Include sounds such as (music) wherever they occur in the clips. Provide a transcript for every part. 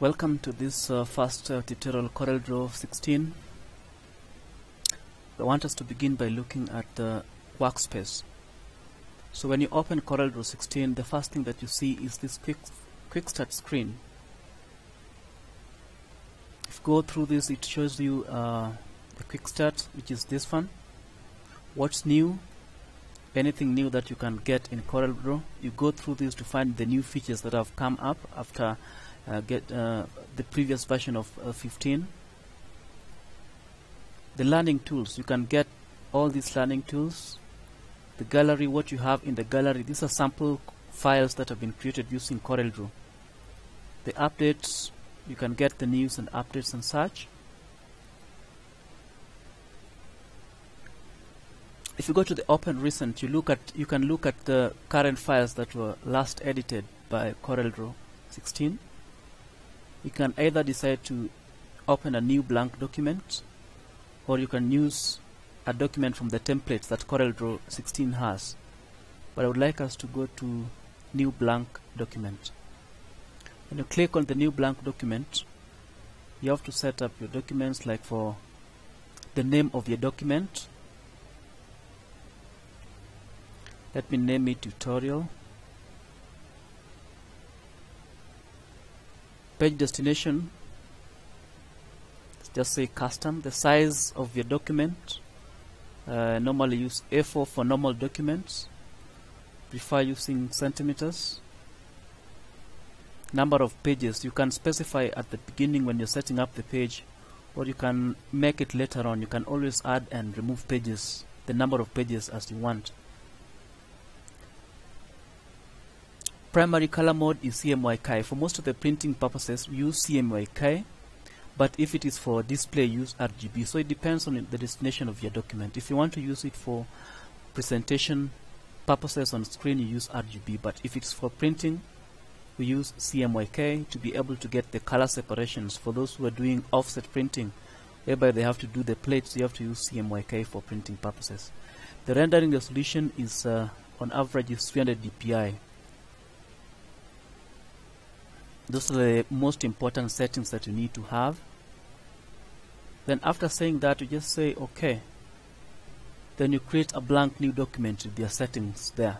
Welcome to this uh, first uh, tutorial CorelDRAW 16. I want us to begin by looking at the workspace. So when you open CorelDRAW 16, the first thing that you see is this quick, quick start screen. If you go through this, it shows you uh, the quick start, which is this one. What's new? Anything new that you can get in CorelDRAW. You go through this to find the new features that have come up after get uh, the previous version of uh, 15 the learning tools you can get all these learning tools. The gallery what you have in the gallery these are sample files that have been created using CorelDRAW the updates you can get the news and updates and such. If you go to the open recent you look at you can look at the current files that were last edited by CorelDRAW 16 you can either decide to open a new blank document or you can use a document from the templates that CorelDRAW 16 has. But I would like us to go to new blank document. When you click on the new blank document you have to set up your documents like for the name of your document. Let me name it tutorial page destination. Just say custom. The size of your document. Uh, normally use A4 for normal documents. Prefer using centimeters. Number of pages. You can specify at the beginning when you're setting up the page or you can make it later on. You can always add and remove pages the number of pages as you want primary color mode is CMYK. For most of the printing purposes, use CMYK, but if it is for display, use RGB. So it depends on the destination of your document. If you want to use it for presentation purposes on screen, you use RGB, but if it's for printing, we use CMYK to be able to get the color separations. For those who are doing offset printing, whereby they have to do the plates, you have to use CMYK for printing purposes. The rendering resolution is uh, on average is 300 dpi those are the most important settings that you need to have. Then after saying that you just say okay. Then you create a blank new document with your settings there.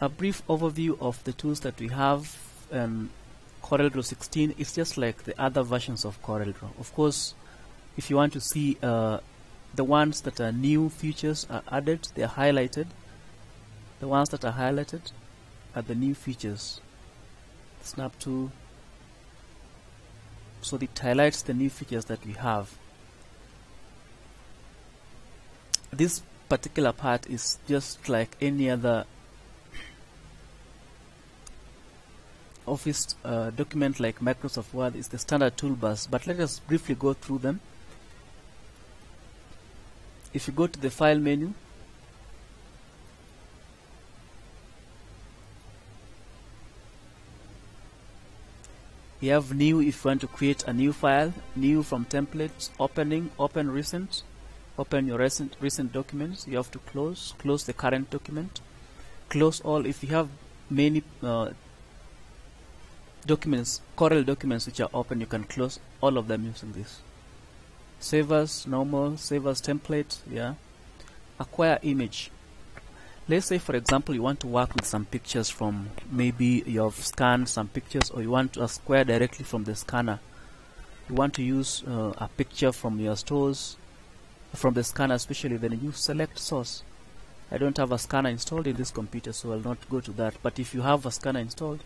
A brief overview of the tools that we have in CorelDRAW 16 is just like the other versions of CorelDRAW of course if you want to see uh, the ones that are new features are added they are highlighted. The ones that are highlighted are the new features snap to. So it highlights the new features that we have. This particular part is just like any other office uh, document like Microsoft Word is the standard toolbars but let us briefly go through them. If you go to the file menu you have new if you want to create a new file new from templates opening open recent open your recent recent documents. You have to close close the current document. Close all if you have many uh, documents Corel documents which are open you can close all of them using this. Save as normal save as template yeah. Acquire image let's say for example you want to work with some pictures from maybe you have scanned some pictures or you want to square directly from the scanner. You want to use uh, a picture from your stores from the scanner especially then you select source. I don't have a scanner installed in this computer so I'll not go to that. But if you have a scanner installed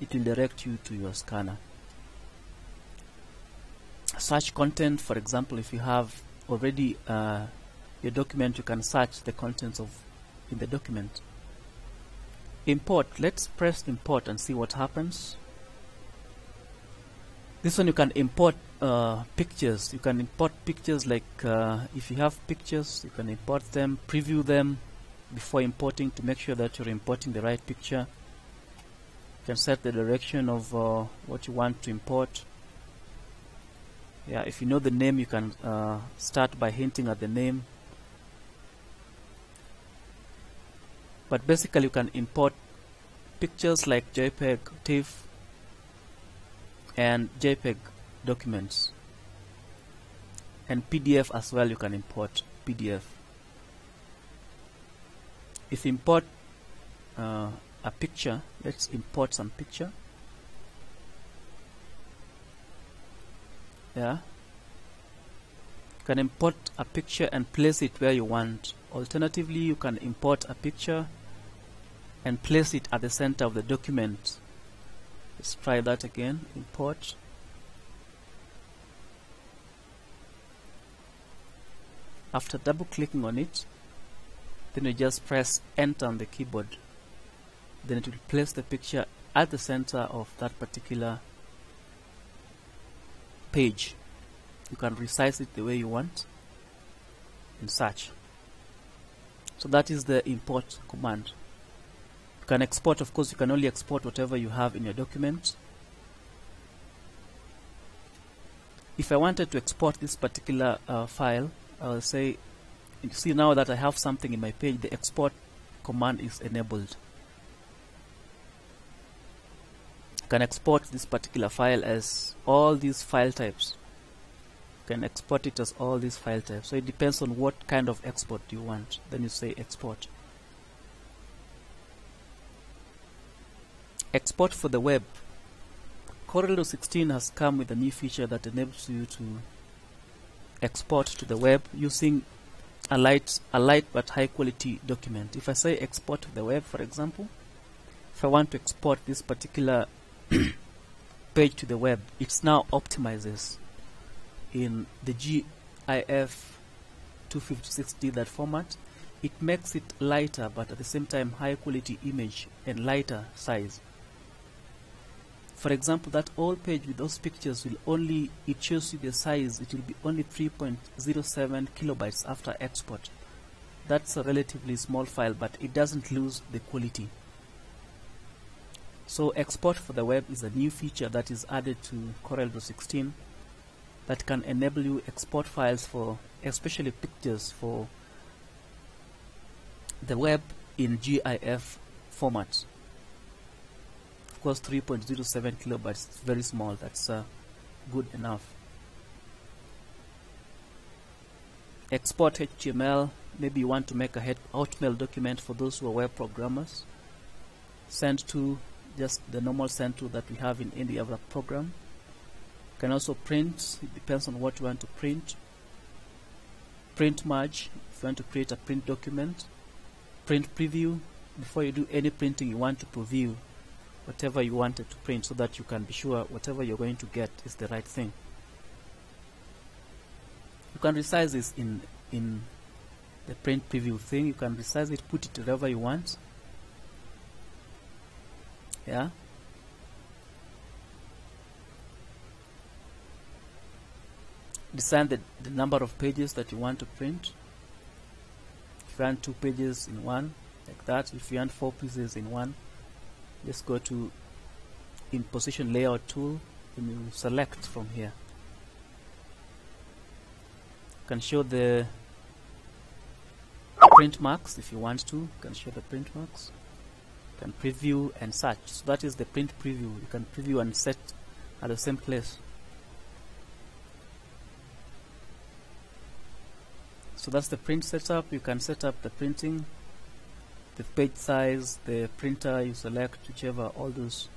it will direct you to your scanner. Search content for example if you have already uh, your document you can search the contents of in the document. Import, let's press import and see what happens. This one you can import uh, pictures. You can import pictures like uh, if you have pictures, you can import them, preview them before importing to make sure that you're importing the right picture. You can set the direction of uh, what you want to import. Yeah, if you know the name, you can uh, start by hinting at the name but basically you can import pictures like JPEG, TIFF and JPEG documents. And PDF as well you can import PDF if you import uh, a picture let's import some picture. Yeah. You can import a picture and place it where you want. Alternatively you can import a picture and place it at the center of the document. Let's try that again import after double clicking on it then you just press enter on the keyboard. Then it will place the picture at the center of that particular page. You can resize it the way you want and such so that is the import command can export of course you can only export whatever you have in your document. If I wanted to export this particular uh, file I'll say you see now that I have something in my page the export command is enabled. Can export this particular file as all these file types. You can export it as all these file types. So it depends on what kind of export you want. Then you say export export for the web. Corel 16 has come with a new feature that enables you to export to the web using a light a light but high quality document. If I say export to the web for example if I want to export this particular (coughs) page to the web it's now optimizes in the GIF 256D that format. It makes it lighter but at the same time high quality image and lighter size for example that old page with those pictures will only it shows you the size. It will be only 3.07 kilobytes after export. That's a relatively small file but it doesn't lose the quality. So export for the web is a new feature that is added to CorelDRAW 16 that can enable you export files for especially pictures for the web in GIF format of course 3.07 kilobytes very small. That's uh, good enough. Export HTML maybe you want to make a HTML document for those who are web programmers. Send to just the normal send to that we have in any other program. Can also print. It depends on what you want to print. Print merge if you want to create a print document. Print preview. Before you do any printing you want to preview whatever you wanted to print so that you can be sure whatever you're going to get is the right thing. You can resize this in in the print preview thing. You can resize it put it wherever you want. Yeah? Decide the, the number of pages that you want to print. If you want two pages in one like that. If you want four pieces in one just go to imposition layout tool and you select from here. You can show the print marks if you want to. You can show the print marks. You can preview and search. So that is the print preview. You can preview and set at the same place. So that's the print setup. You can set up the printing the page size, the printer you select, whichever, all those.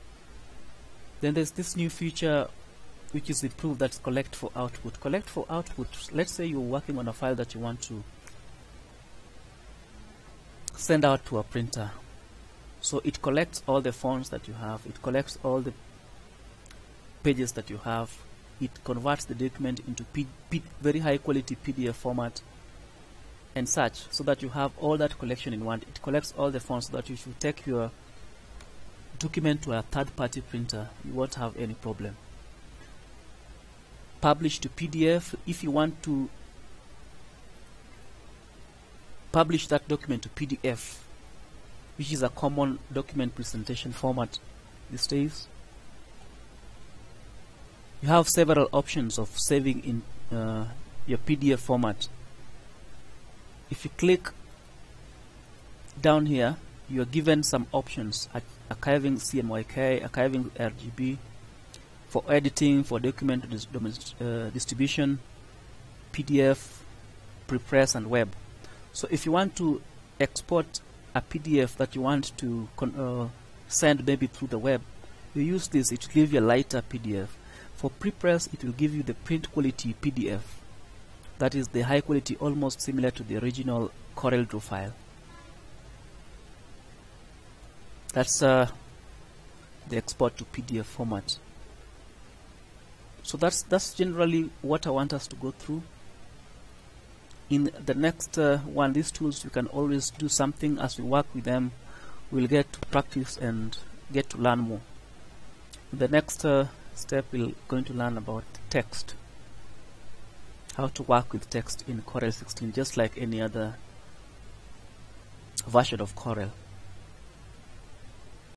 Then there's this new feature which is improved that's collect for output. Collect for output, let's say you're working on a file that you want to send out to a printer. So it collects all the fonts that you have, it collects all the pages that you have, it converts the document into P P very high quality PDF format and such so that you have all that collection in one. It collects all the fonts so that if you take your document to a third-party printer. You won't have any problem. Publish to PDF if you want to publish that document to PDF which is a common document presentation format these days you have several options of saving in uh, your PDF format if you click down here you are given some options archiving CMYK, archiving RGB for editing, for document dis uh, distribution, PDF, prepress, and web. So if you want to export a PDF that you want to uh, send maybe through the web, you use this, it will give you a lighter PDF. For prepress, it will give you the print quality PDF. That is the high quality, almost similar to the original CorelDRAW file. That's uh, the export to PDF format. So that's that's generally what I want us to go through. In the next uh, one, these tools you can always do something as we work with them. We'll get to practice and get to learn more. The next uh, step, we're going to learn about text. How to work with text in Corel 16, just like any other version of Corel.